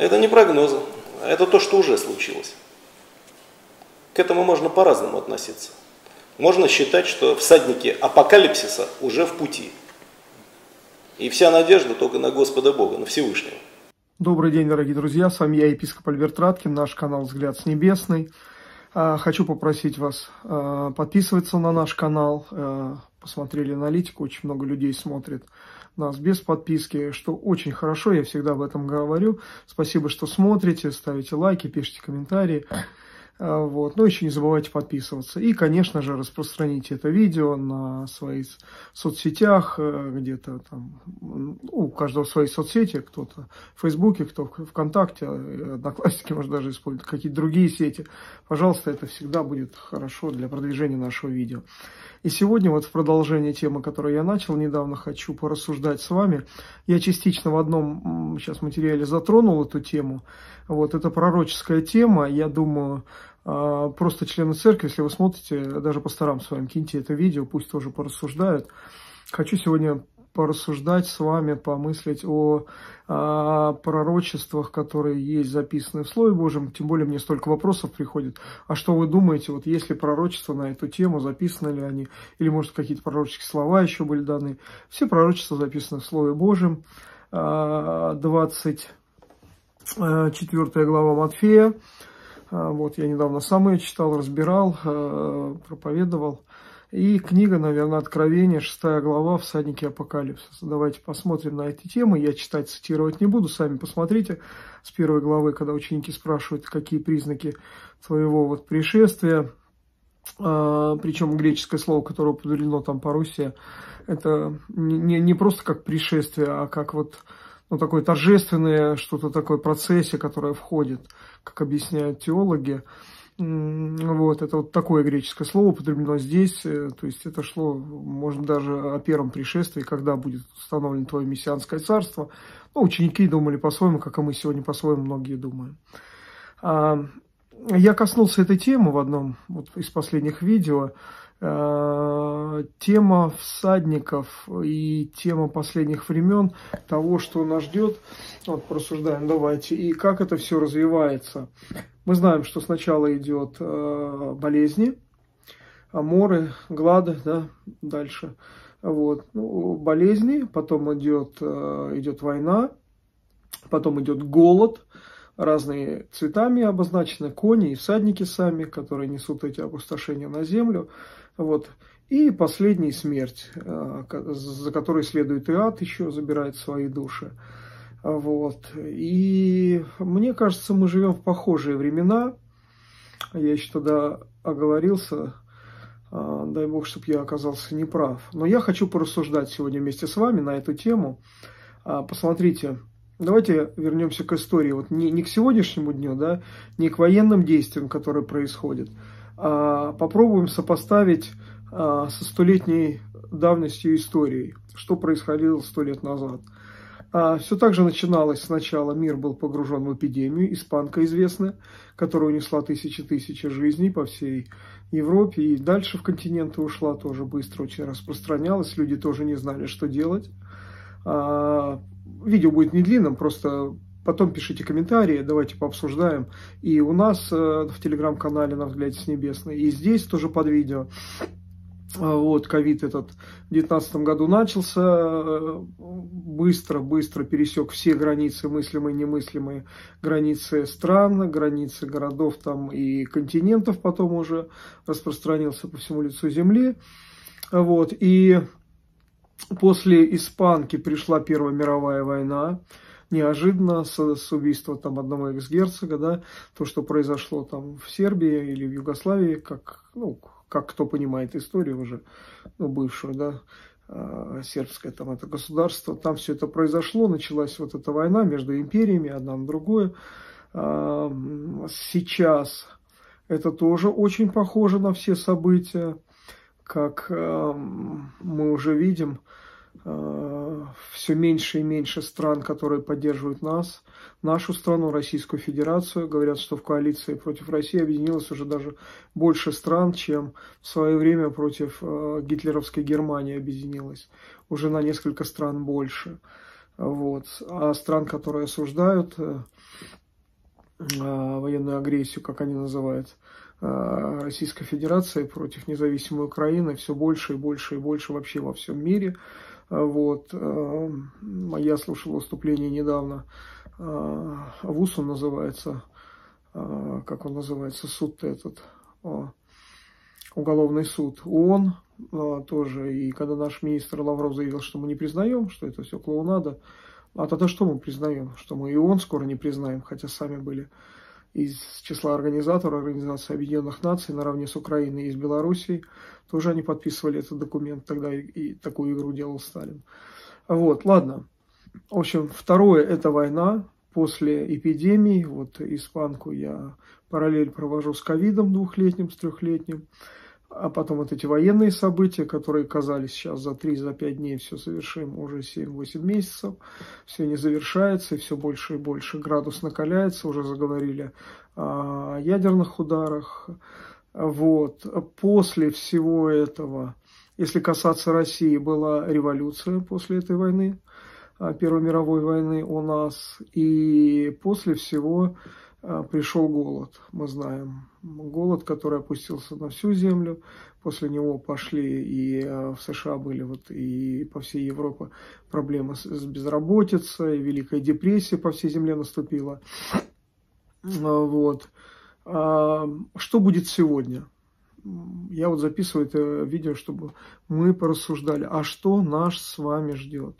Это не прогнозы, это то, что уже случилось. К этому можно по-разному относиться. Можно считать, что всадники апокалипсиса уже в пути. И вся надежда только на Господа Бога, на Всевышнего. Добрый день, дорогие друзья, с вами я, епископ Альберт Раткин, наш канал «Взгляд с небесной». А, хочу попросить вас а, подписываться на наш канал. А, посмотрели аналитику, очень много людей смотрит нас без подписки, что очень хорошо, я всегда об этом говорю. Спасибо, что смотрите, ставите лайки, пишите комментарии. А, вот. Но еще не забывайте подписываться. И, конечно же, распространите это видео на своих соцсетях, э, где-то там, ну, у каждого свои соцсети, кто-то в Фейсбуке, кто в ВКонтакте, э, Одноклассники, может даже использовать какие-то другие сети. Пожалуйста, это всегда будет хорошо для продвижения нашего видео. И сегодня вот в продолжение темы, которую я начал недавно, хочу порассуждать с вами. Я частично в одном сейчас материале затронул эту тему. Вот, это пророческая тема. Я думаю, просто члены церкви, если вы смотрите, даже пасторам с вами киньте это видео, пусть тоже порассуждают. Хочу сегодня порассуждать с вами, помыслить о, о пророчествах, которые есть записаны в Слове Божьем. Тем более мне столько вопросов приходит. А что вы думаете, вот есть ли пророчества на эту тему, записаны ли они, или может какие-то пророческие слова еще были даны. Все пророчества записаны в Слове Божьем. 24 а, глава Матфея. А, вот я недавно сам ее читал, разбирал, а, проповедовал. И книга, наверное, Откровение, шестая глава, «Всадники апокалипсиса». Давайте посмотрим на эти темы. Я читать, цитировать не буду, сами посмотрите с первой главы, когда ученики спрашивают, какие признаки твоего вот пришествия. А, причем греческое слово, которое употреблено там по Руси, это не, не просто как пришествие, а как вот ну, такое торжественное, что-то такое процессе, которое входит, как объясняют теологи. Вот, это вот такое греческое слово употреблено здесь, э, то есть это шло, можно даже о первом пришествии, когда будет установлено твое мессианское царство. Ну, ученики думали по-своему, как и мы сегодня по-своему многие думаем. А, я коснулся этой темы в одном вот из последних видео. А, тема всадников и тема последних времен, того, что нас ждет. Вот, просуждаем, давайте. И как это все развивается. Мы знаем, что сначала идет э, болезни, моры, глады, да, дальше. Вот. Ну, болезни, потом идет, э, идет война, потом идет голод, разные цветами обозначены, кони и всадники сами, которые несут эти опустошения на землю. Вот. И последний смерть, э, за которой следует и ад еще забирает свои души. Вот. И мне кажется, мы живем в похожие времена. Я еще тогда оговорился, а, дай бог, чтобы я оказался неправ. Но я хочу порассуждать сегодня вместе с вами на эту тему. А, посмотрите, давайте вернемся к истории. Вот не, не к сегодняшнему дню, да, не к военным действиям, которые происходят, а попробуем сопоставить а, со столетней давностью истории, что происходило сто лет назад – а, все так же начиналось сначала, мир был погружен в эпидемию, испанка известная, которая унесла тысячи тысячи жизней по всей Европе, и дальше в континенты ушла тоже быстро, очень распространялась, люди тоже не знали, что делать. А, видео будет не длинным, просто потом пишите комментарии, давайте пообсуждаем. И у нас э, в телеграм-канале на взгляде с небесной, и здесь тоже под видео. А, вот, ковид этот в 2019 году начался, быстро-быстро пересек все границы, мыслимые и немыслимые, границы стран, границы городов там и континентов, потом уже распространился по всему лицу земли. Вот, и после испанки пришла Первая мировая война, неожиданно с, с убийства там одного экс-герцога, да, то, что произошло там в Сербии или в Югославии, как, ну, как кто понимает историю уже, ну, бывшую, да, а, сербское там это государство, там все это произошло, началась вот эта война между империями, одна на другую. А, сейчас это тоже очень похоже на все события, как а, мы уже видим, Э, все меньше и меньше стран, которые поддерживают нас, нашу страну, Российскую Федерацию. Говорят, что в коалиции против России объединилось уже даже больше стран, чем в свое время против э, гитлеровской Германии объединилось. Уже на несколько стран больше. Вот. А стран, которые осуждают военную агрессию, как они называют, Российской Федерации против независимой Украины все больше и больше и больше вообще во всем мире. Вот. Я слушал выступление недавно, ВУЗ он называется, как он называется, суд этот, уголовный суд ООН тоже. И когда наш министр Лавров заявил, что мы не признаем, что это все клоунада, а тогда что мы признаем? Что мы и ООН скоро не признаем, хотя сами были из числа организаторов Организации Объединенных Наций наравне с Украиной и с Белоруссией. Тоже они подписывали этот документ, тогда и, и такую игру делал Сталин. Вот, ладно. В общем, второе – это война после эпидемии. Вот испанку я параллель провожу с ковидом двухлетним, с трехлетним а потом вот эти военные события, которые казались сейчас за 3-5 дней все совершим, уже 7-8 месяцев, все не завершается, и все больше и больше градус накаляется, уже заговорили о ядерных ударах. Вот. После всего этого, если касаться России, была революция после этой войны, Первой мировой войны у нас, и после всего а, пришел голод, мы знаем. Голод, который опустился на всю землю. После него пошли и а, в США были вот и по всей Европе проблемы с безработицей, Великая депрессия по всей земле наступила. А, вот. Что будет сегодня? Я вот записываю это видео, чтобы мы порассуждали, а что нас с вами ждет?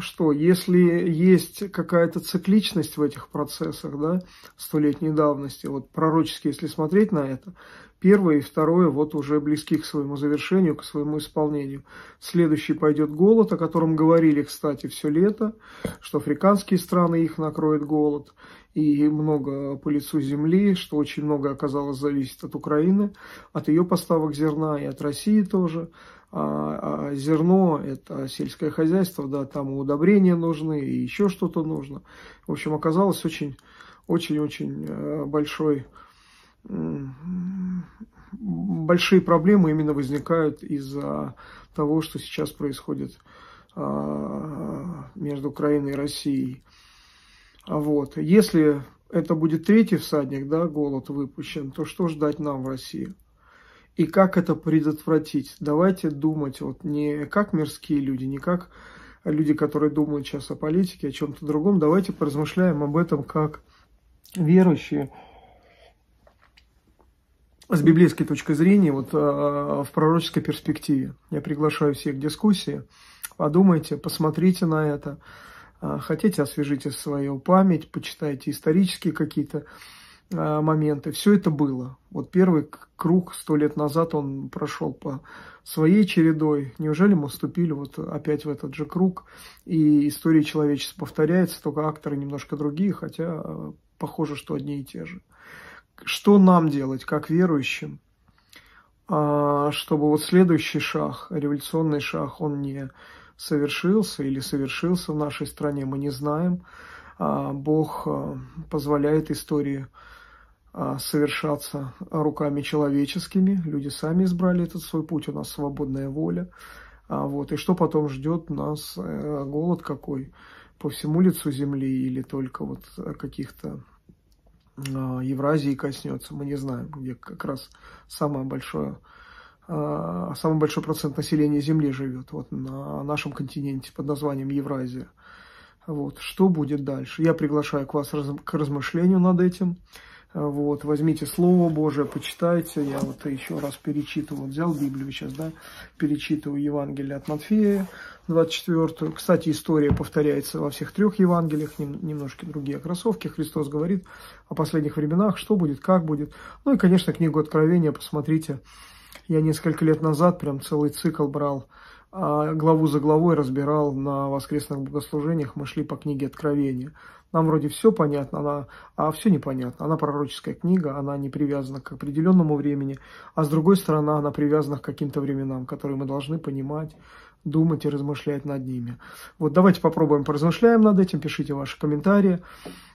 Что если есть какая-то цикличность в этих процессах, да, столетней давности, вот пророчески, если смотреть на это, первое и второе вот уже близки к своему завершению, к своему исполнению. Следующий пойдет голод, о котором говорили, кстати, все лето, что африканские страны их накроет голод, и много по лицу земли, что очень много оказалось зависит от Украины, от ее поставок зерна и от России тоже а, а зерно – это сельское хозяйство, да, там удобрения нужны и еще что-то нужно. В общем, оказалось очень, очень-очень э, большой, большие проблемы именно возникают из-за того, что сейчас происходит а, между Украиной и Россией. Вот. Если это будет третий всадник, да, голод выпущен, то что ждать нам в России? И как это предотвратить? Давайте думать вот не как мирские люди, не как люди, которые думают сейчас о политике, о чем-то другом. Давайте поразмышляем об этом как верующие с библейской точки зрения, вот а, в пророческой перспективе. Я приглашаю всех к дискуссии. Подумайте, посмотрите на это. А, хотите, освежите свою память, почитайте исторические какие-то моменты. Все это было. Вот первый круг сто лет назад он прошел по своей чередой. Неужели мы вступили вот опять в этот же круг? И история человечества повторяется, только акторы немножко другие, хотя а, похоже, что одни и те же. Что нам делать, как верующим, а, чтобы вот следующий шаг, революционный шаг, он не совершился или совершился в нашей стране, мы не знаем. Бог позволяет истории а, совершаться руками человеческими. Люди сами избрали этот свой путь, у нас свободная воля. А вот. И что потом ждет нас? Э, голод какой? По всему лицу земли или только вот каких-то а, Евразии коснется, мы не знаем, где как раз самое большое, самый большой процент населения Земли живет, вот на нашем континенте под названием Евразия. Вот. Что будет дальше? Я приглашаю к вас к размышлению над этим. Вот, возьмите Слово Божие, почитайте. Я вот еще раз перечитываю, вот взял Библию сейчас, да, перечитываю Евангелие от Матфея, 24. Кстати, история повторяется во всех трех Евангелиях, немножко другие кроссовки. Христос говорит о последних временах, что будет, как будет. Ну и, конечно, книгу Откровения посмотрите. Я несколько лет назад прям целый цикл брал главу за главой разбирал на воскресных богослужениях, мы шли по книге Откровения. Нам вроде все понятно, она, а все непонятно. Она пророческая книга, она не привязана к определенному времени, а с другой стороны она привязана к каким-то временам, которые мы должны понимать, думать и размышлять над ними. Вот давайте попробуем поразмышляем над этим, пишите ваши комментарии.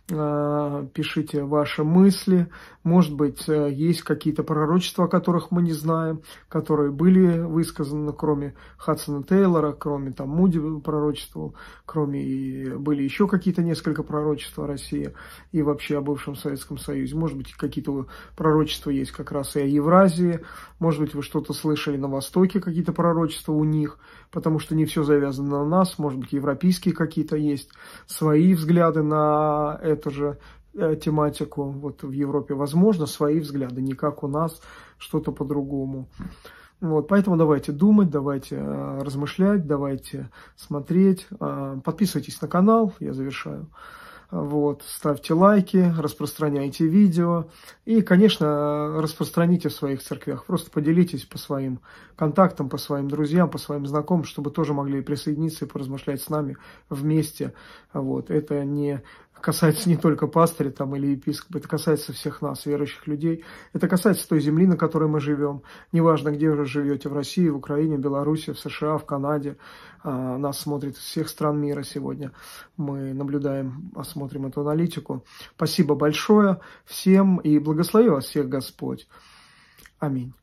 Э, пишите ваши мысли. Может быть, э, есть какие-то пророчества, о которых мы не знаем, которые были высказаны, кроме Хадсона Тейлора, кроме там Муди пророчествовал, кроме и были еще какие-то несколько пророчеств о России и вообще о бывшем Советском Союзе. Может быть, какие-то пророчества есть как раз и о Евразии. Может быть, вы что-то слышали на Востоке, какие-то пророчества у них, потому что не все завязано на нас. Может быть, европейские какие-то есть, свои взгляды на эту же э, тематику вот в Европе. Возможно, свои взгляды, не как у нас, что-то по-другому. Вот, поэтому давайте думать, давайте э, размышлять, давайте смотреть. Э, подписывайтесь на канал, я завершаю. Вот, ставьте лайки, распространяйте видео и, конечно, распространите в своих церквях. Просто поделитесь по своим контактам, по своим друзьям, по своим знакомым, чтобы тоже могли присоединиться и поразмышлять с нами вместе. Вот, это не касается не только пастыря там, или епископа, это касается всех нас, верующих людей. Это касается той земли, на которой мы живем. Неважно, где вы живете, в России, в Украине, в Беларуси, в США, в Канаде. А, нас смотрят из всех стран мира сегодня. Мы наблюдаем, осмотрим эту аналитику. Спасибо большое всем и благослови вас всех Господь. Аминь.